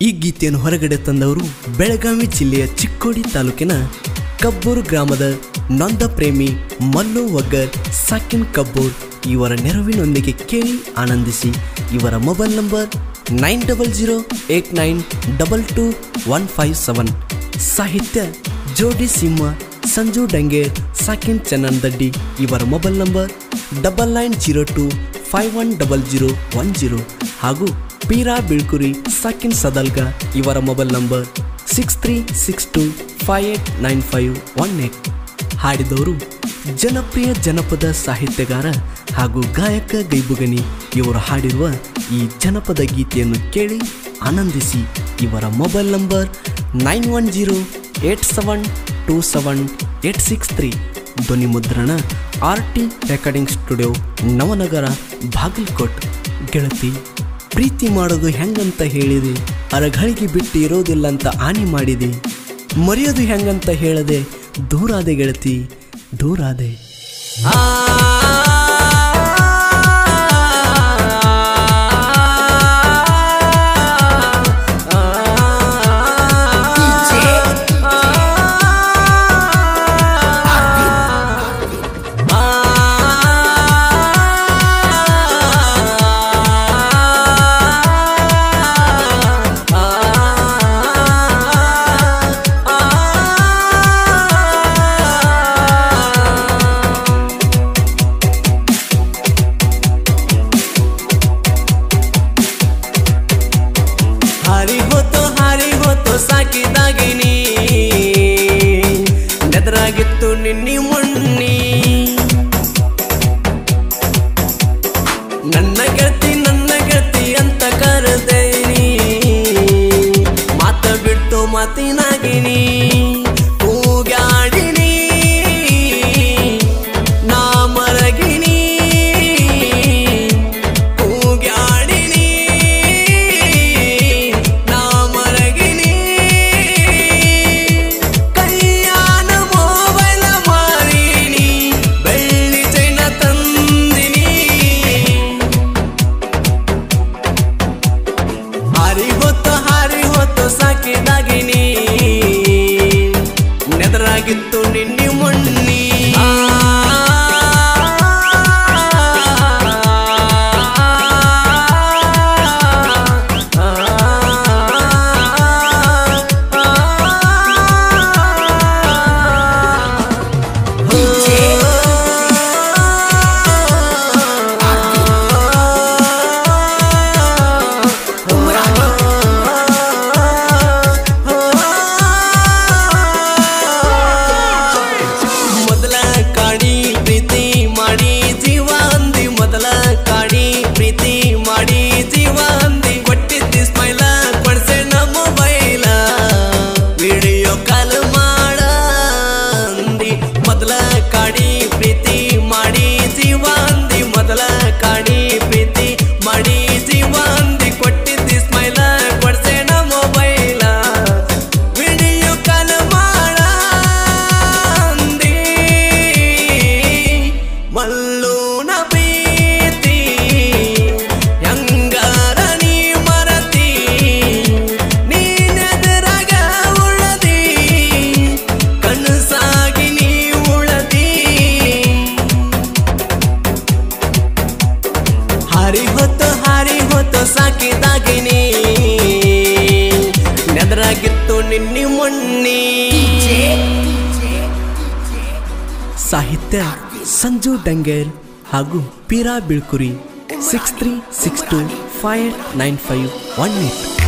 ಈ ಗೀತೆಯನ್ನು ಹೊರಗಡೆ ತಂದವರು ಬೆಳಗಾವಿ ಜಿಲ್ಲೆಯ ಚಿಕ್ಕೋಡಿ ತಾಲೂಕಿನ ಕಬ್ಬೂರು ಗ್ರಾಮದ ನೊಂದ ಪ್ರೇಮಿ ಮಲ್ಲು ವಗ್ಗರ್ ಸಾಕಿನ್ ಕಬ್ಬೂರ್ ಇವರ ನೆರವಿನೊಂದಿಗೆ ಕೇಳಿ ಆನಂದಿಸಿ ಇವರ mobile number nine double zero eight nine double two one five seven. ಸಾಹಿತ್ಯ ಜೋಡಿ ಸಿಂಹ, ಸಂಜು ಡಂಗೇರ್, ಸಾಕಿನ್ ಚನ್ನನ್ ದಡ್ಡಿ ಇವರ mobile number double nine zero two five one double zero one zero ಹಾಗೂ ಪೀರಾ ಬಿಳ್ಕುರಿ, ಸಕಿನ್ ಸದಲ್ಗ ಇವರ mobile number six three six two five eight nine five one eight ಹಾಡಿದವರು ಜನಪ್ರಿಯ ಜನಪದ ಸಾಹಿತ್ಯಗಾರ ಹಾಗೂ ಗಾಯಕ ಗೈಬುಗನಿ. ಇವರು ಹಾಡಿರುವ ಈ ಜನಪದ ಗೀತೆಯನ್ನು ಕೇಳಿ ಆನಂದಿಸಿ. ಇವರ mobile number nine one zero eight seven two seven eight six three. ಧ್ವನಿ ಮುದ್ರಣ R T recording studio Navanagar Bagalkot, ಗೆಳತಿ ಪ್ರೀತಿ ಮಾಡೋದು ಹೆಂಗಂತ ಹೇಳಿದೆ? ಅರಗಳಿಗೆ ಬಿಟ್ಟು ಇರೋದಿಲ್ಲ ಅಂತ ಆಣಿ ಮಾಡಿದೆ? ಮರೆಯೋದು ಹೆಂಗಂತ ಹೇಳದೆ ದೂರಾದೆ ಗೆಳತಿ, ದೂರಾದೆ. ನನ್ನ ನೆದರಾಗಿತ್ತು ನಿನ್ನಿ ಮೊನ್ನಿ ಸಾಹಿತ್ಯ ಸಂಜು ಡಂಗೇರ್ ಹಾಗೂ Peera Bilkuri six three six two five nine five one eight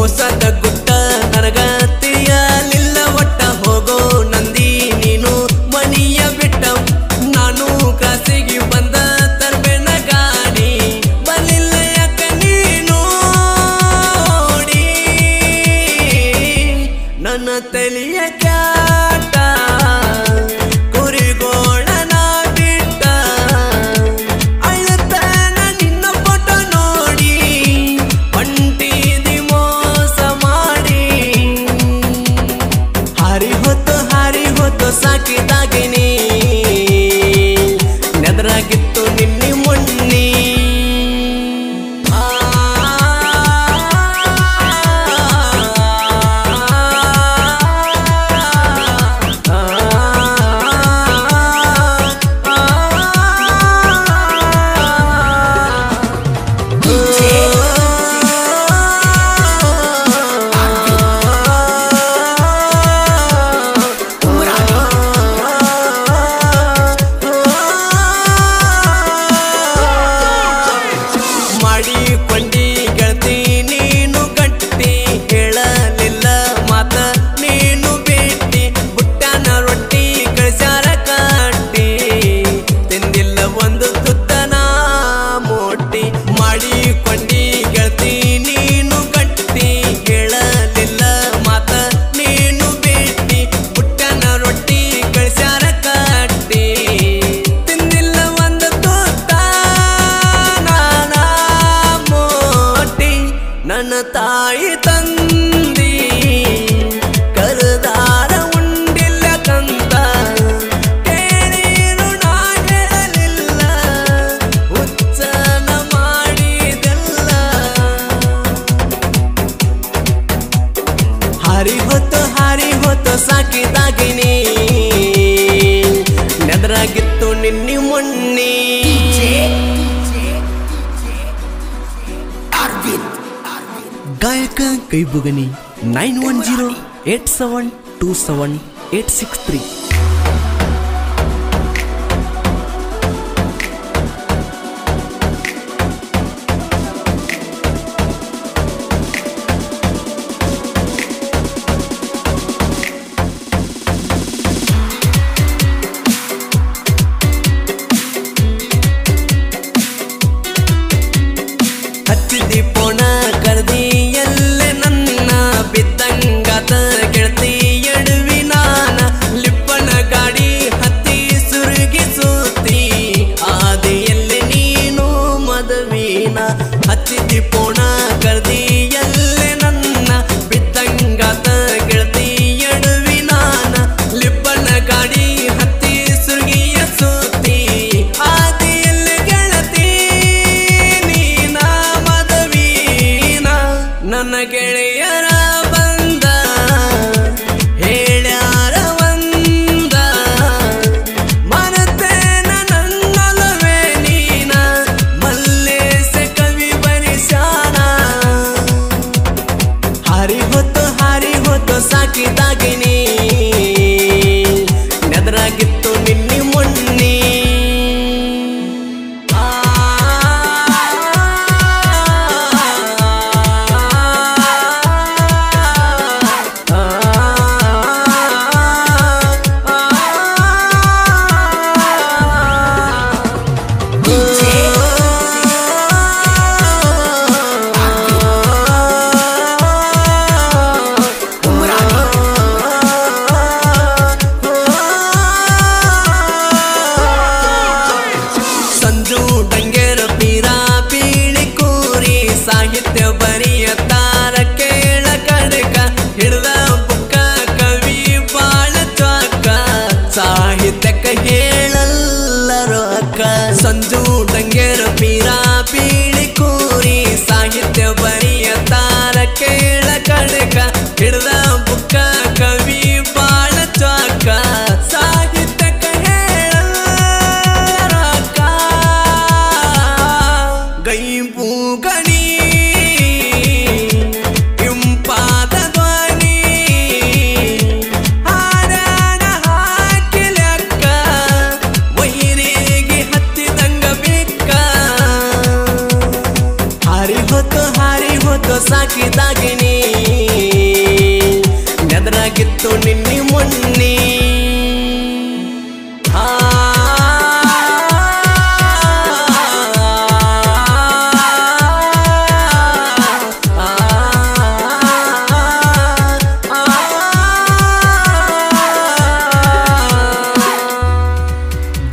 ಹೊಸದ ಗುತ್ತ ನನಗತಿಯಲಿಲ್ಲ ಒಟ್ಟ ಹೋಗೋ ನಂದಿ ನೀನು ಮನಿಯ ಬಿಟ್ಟ. ನಾನು ಕಾಸಿಗೆ ಬಂದ ತರ್ಬೆನ ಗಾಡಿ ಬಲಿಲ್ಲ ಯಾಕ ನೀನೋಡಿ ನನ್ನ ತಲಿಯ ಕ್ಯಾ कई बुगनी nine one zero eight seven two seven eight six three. ನನ್ನ ಗೆಳೆಯರ ಬಂದ, ಹೇಳ್ಯಾರ ಒಂದ, ಮನತೇನ ನನ್ನಲವೇ ನೀನ, ಮಲ್ಲೇಸೆ ಕವಿ ಬರಿಸಾನ ಹರಿ ಹೊತ್ತು ಹಾರಿ ಹೊತ್ತು ಸಾಕಿದಾಗಿನಿ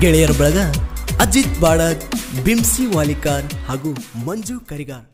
ಗೆಳೆಯರ ಬಳಗ ಅಜಿತ್ ಬಾಡಾಜ್ ಬಿಂಸಿ ವಾಲಿಕಾರ್ ಹಾಗೂ ಮಂಜು ಕರಿಗಾರ್.